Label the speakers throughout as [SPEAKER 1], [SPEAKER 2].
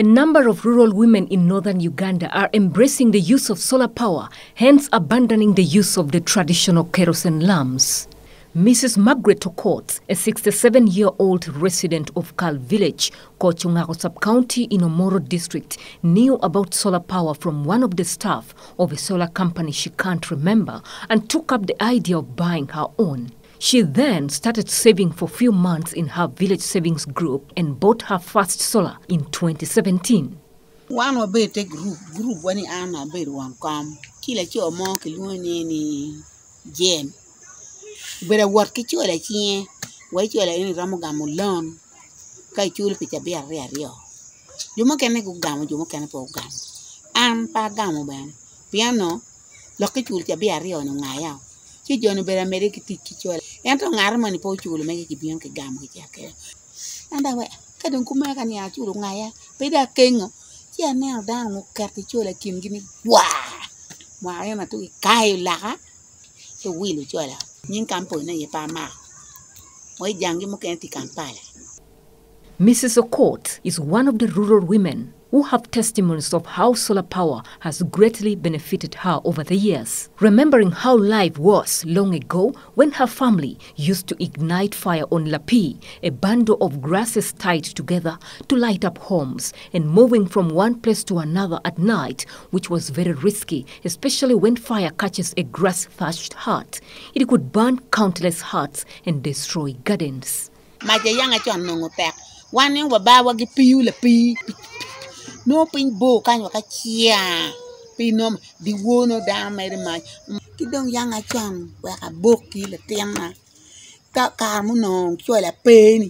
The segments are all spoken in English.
[SPEAKER 1] A number of rural women in northern Uganda are embracing the use of solar power, hence abandoning the use of the traditional kerosene lamps. Mrs. Margaret Okot, a 67 year old resident of Kal village, Kochungago sub-county in Omoro district, knew about solar power from one of the staff of a solar company she can't remember and took up the idea of buying her own. She then started saving for few months in her village savings group and bought her first solar in 2017.
[SPEAKER 2] wan wabed te group ramu gamu chabe ario no ki joni bera mere ki ti ki chola ento ngar mani po chulo me ki bion ki gam ki ja ke anda we ka don kuma ka ni a chulo ngaya pe da kengo ti ane da ngo kar ti chola kim gini wa wa ya ma tu ki kai la ka to e wilo chola nyin kampo na ye pa ma. Mo jangi mo ken ti kampala.
[SPEAKER 1] Mrs. Okot is one of the rural women who have testimonies of how solar power has greatly benefited her over the years. Remembering how life was long ago when her family used to ignite fire on lapi, a bundle of grasses tied together to light up homes, and moving from one place to another at night, which was very risky, especially when fire catches a grass thatched hut. It could burn countless huts and destroy gardens.
[SPEAKER 2] Ma wa ba wa gi piu le pi. No pin bo kan wa ka chia. Pi no di wono da mere ma ki dong yang a chon wa ka bok ki le tema ka ka mu no cho la pe ni.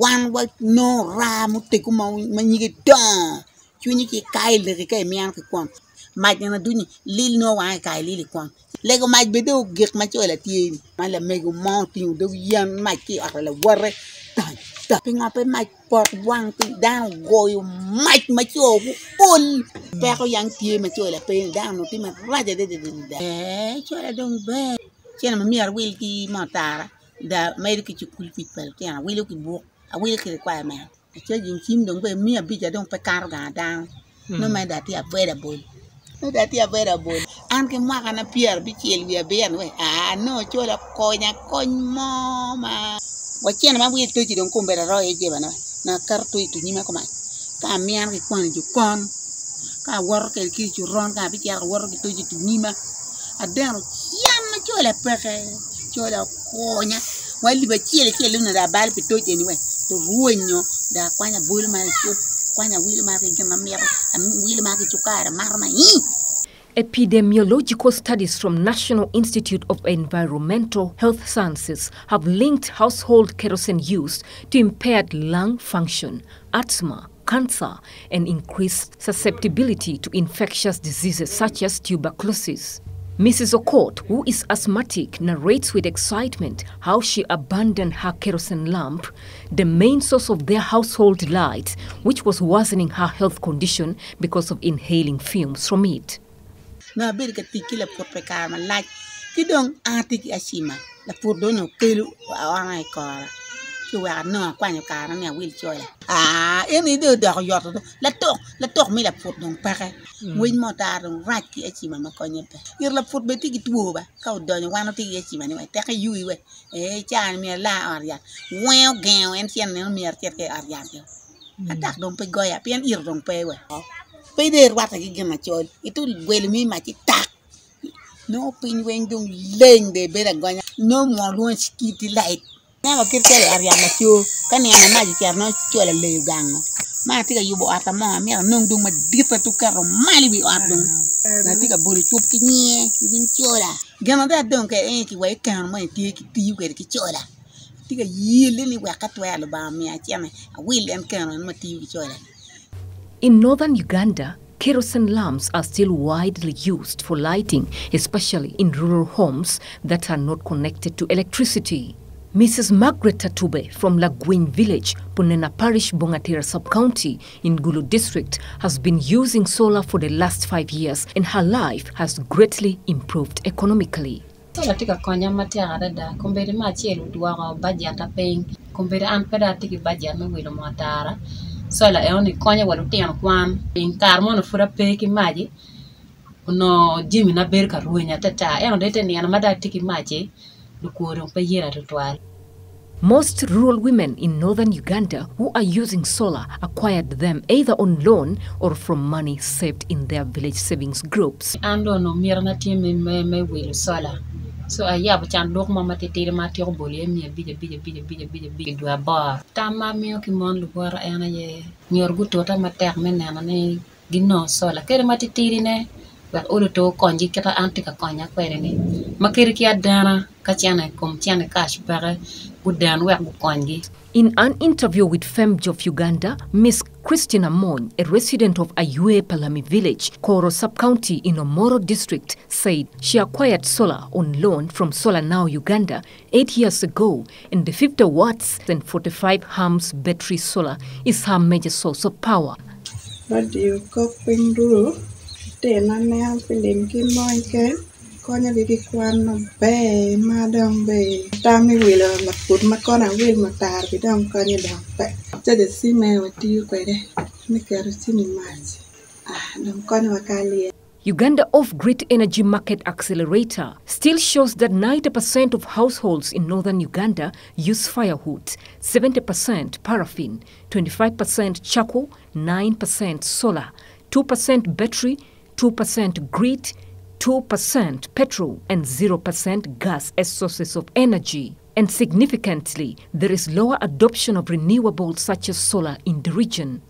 [SPEAKER 2] Wan wa no ra mu te ku ma ma ni ge don chu ni ki kai le ke mian ki kon ma na du ni, lil no wa kai lil kon le ko ma be do gek ma cho la ti ma la me go mo ti do yan ma ki a la warre Tại Tại bên ngọt bên mạch Bọt vang tự đang Gồi mạch mà chùa Ôn Bé có yang kia mà chùa là bên đang Nó tìm mà ra để để để để Bé Chùa là đông bé Chùa là mà mẹ Will kì mà tà Da Mẹ được kì chùa kùl kì bèl Chùa là Will kì buộc A Will kì quà mẹ Chùa dình chim đông bé Mẹ bị chả đông phải caro gà đang Nó mẹ đã tìa vè đà bồn Nó đã tìa vè đà bồn an ke mwaka na pier bi chiel wiya ben we a no chola konya kony mo ma wachien ma wi to ji don kumbe ro e je bana na kar to itu nyima ko ma ka mian ki kwan ju kon ka wor ke ki ju ron ka bi ya wor ki to tu nyima. Adero chiam ma cho la peke chola konya. Wali ba chiel chiel na da bal pi to ni we. To ruonyo da kwanya bul ma kwanya wil ma ki gama mer wil ma ki chukara mar ma yi
[SPEAKER 1] Epidemiological studies from National Institute of Environmental Health Sciences have linked household kerosene use to impaired lung function, asthma, cancer, and increased susceptibility to infectious diseases such as tuberculosis. Mrs. Okot, who is asthmatic, narrates with excitement how she abandoned her kerosene lamp, the main source of their household light, which was worsening her health condition because of inhaling fumes from it.
[SPEAKER 2] Na bir ka tiki la pot pe kar ma laj ki dong a tiki asima la pot do no kelu wa ngai kora ki wa no kwa nyo kar ne wil choy ah eni do do yot do la tok la tok mi la pot dong pare win mo ta dong rat ki asima ma ko nyepe ir la pot be tiki tuo ba ka do nyo wa no tiki asima ni wa te ka yui we e chan mi la ar ya weo geo en chen ne mi ar tet ke ar ya atak dong pe goya pien ir dong pe we pe der wata ki gima chol itu wel mi ma chi tak. No pin wen dung leng de bera gonya no mo luon skiti light na ba kir kele ariya ma chu kan ya ma ji ker no chola le gango ma ti ga yubo ata ma mi no dung ma dita tu karo mali bi ar dung. Na ti ga buri chup ki nye din chola. Gama da dung ke en ki wai kan ma ti ki ti ke ki chola. Ti ga yile ni wa ka to ya lo ba mi a cheme a wil en kan ma ti chola
[SPEAKER 1] In northern Uganda, kerosene lamps are still widely used for lighting, especially in rural homes that are not connected to electricity. Mrs. Margaret Tatube from Lagwin village, Punena Parish, Bungatira sub-county in Gulu district has been using solar for the last five years and her life has greatly improved economically.
[SPEAKER 3] Sola tika konya matia dada kumbere kumbere tiki sola eh, eno ni konyo wa lutino kwan piny kare moni pud ape ki maci nongo jimi na ber ka rweny atata eno eh, de te nino ma ti ki maci lukwodong pe yen tutwal
[SPEAKER 1] Most rural women in northern Uganda who are using solar acquired them either on loan or from money saved in their village savings groups.
[SPEAKER 3] Ando no na timi me me will solar. So a yabo chan dok ma mate tire ma e mia bije bije bije bije bije bije dua ba ta ma miyo ki mon lu bora ena ye nyor gu tota ma tek me nena ne gino sola kere mate tiri ne wek olo to konji kata antika konya kwere ne ma kere ki adana ka kom chane cash bare gudan wek gu konji
[SPEAKER 1] In an interview with FEMJOF Uganda, Miss Christina Mon, a resident of Ayue Palami village, Koro sub-county in Omoro district, said she acquired solar on loan from Solar Now Uganda eight years ago, and the 50 watts and 45 amps battery solar is her major source of power.
[SPEAKER 4] con nhà đi quan nó bé mà đông bé ta mới về là là phút mà con à về mà ta bị đông con nhà đông bé cho để xin mẹ và tiêu quay đây mới kêu xin mình mà à đông con và cali
[SPEAKER 1] Uganda off-grid energy market accelerator still shows that 90% of households in northern Uganda use firewood, 70% paraffin, 25% charcoal, 9% solar, 2% battery, 2% grid, 2% petrol, and 0% gas as sources of energy. And significantly, there is lower adoption of renewables such as solar in the region.